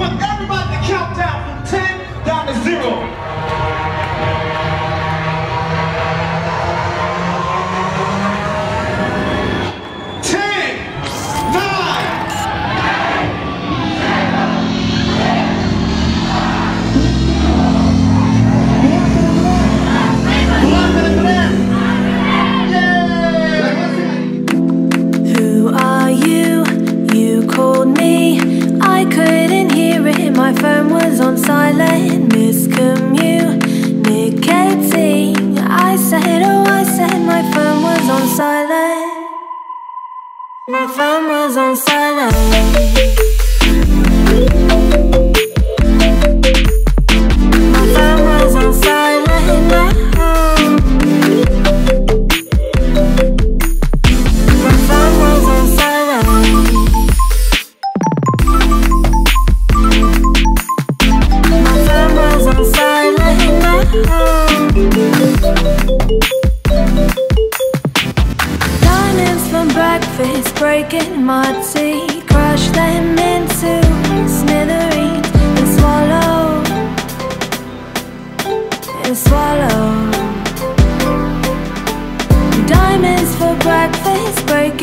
want everybody. to My phone was on silent. Miscommunicating. I said, oh, I said my phone was on silent. My phone was on silent. Breakfast, breaking my teeth crush them into smithereens and swallow, and swallow. Diamonds for breakfast, break